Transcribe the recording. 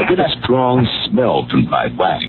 I get a strong smell from my wax.